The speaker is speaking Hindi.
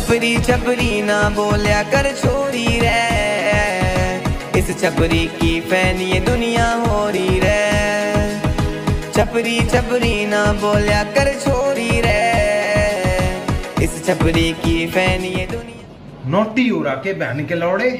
छपरी छपरी ना बोलिया कर छोरी रे। इस छपरी की फ़ैन ये दुनिया हो रही रे। छपरी छपरी ना बोलिया कर छोरी रे। इस छपरी की फ़ैन ये दुनिया नोटी हो के बहन के लौड़े।